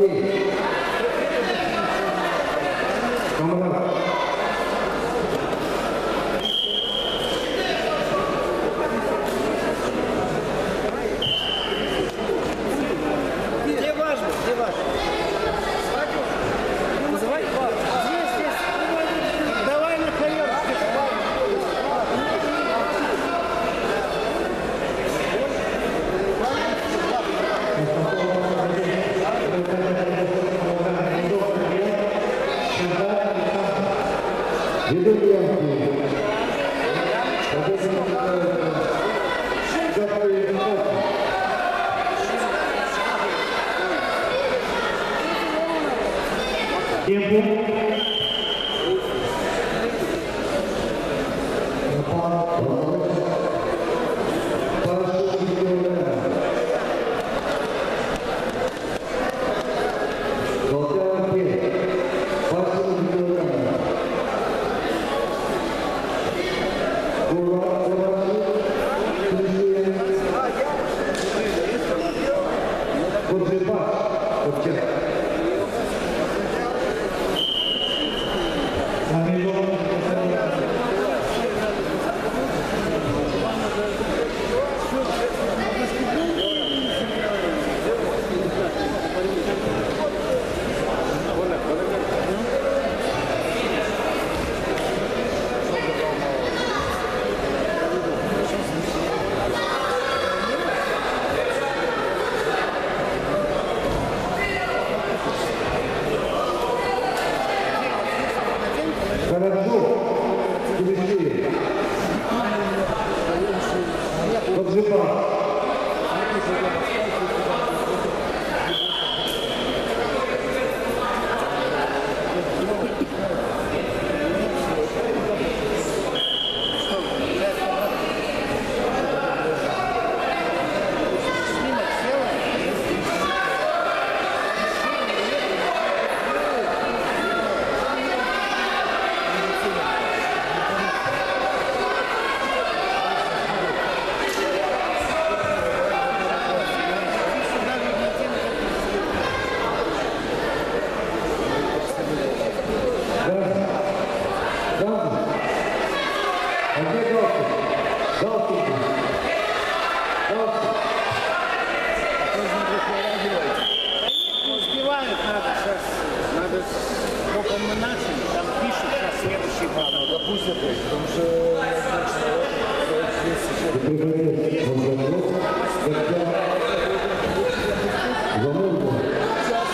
David. You do. Ура,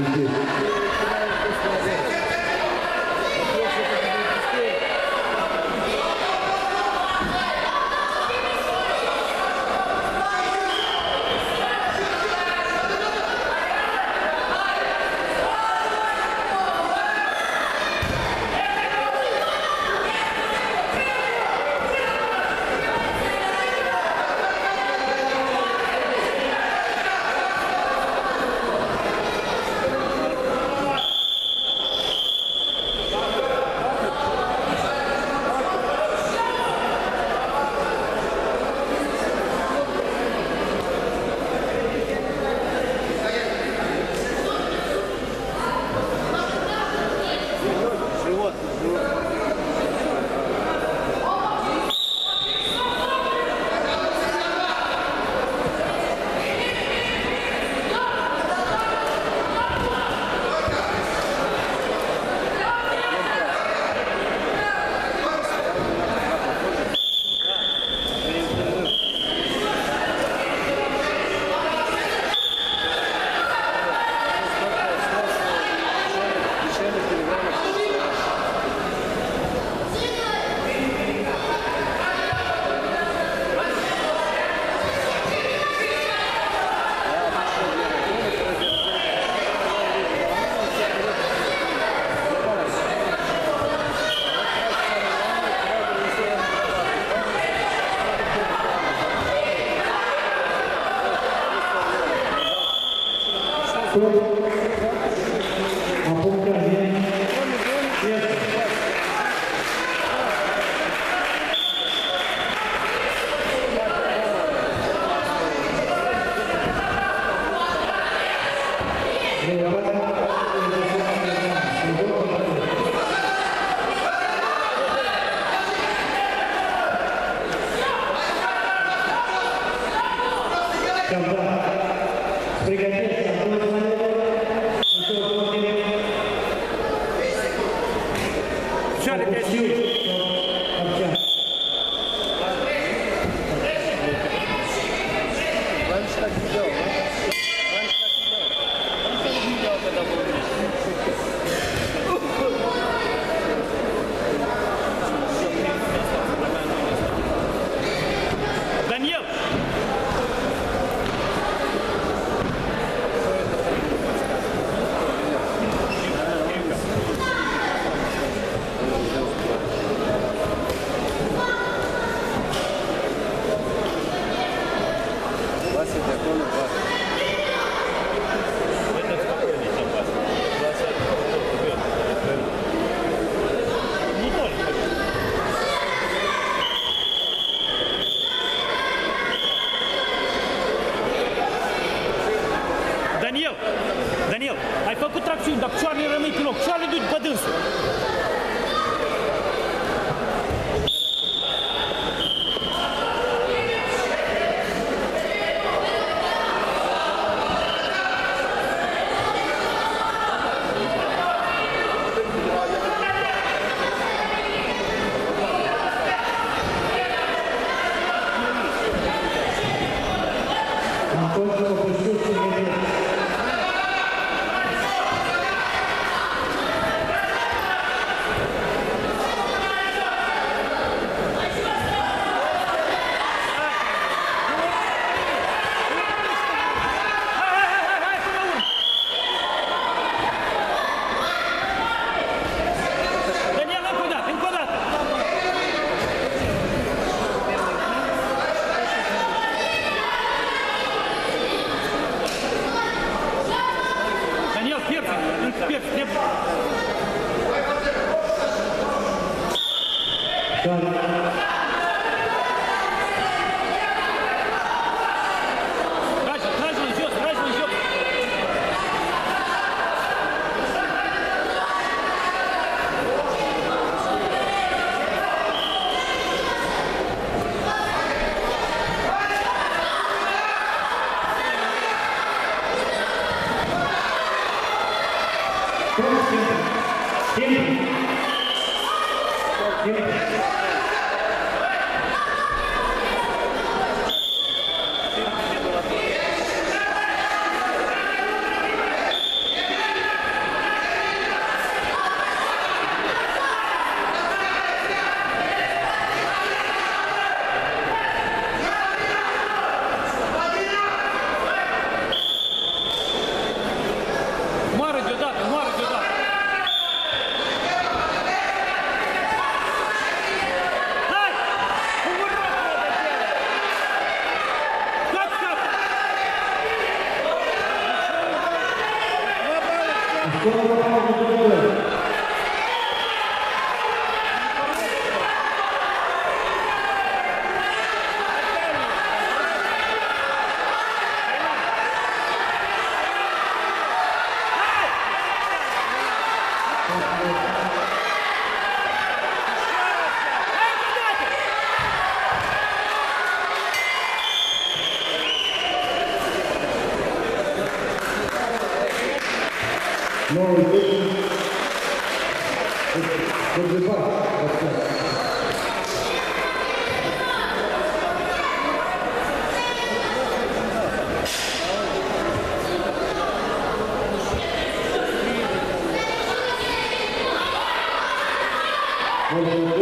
Thank. Thank you.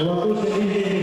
Uma coisa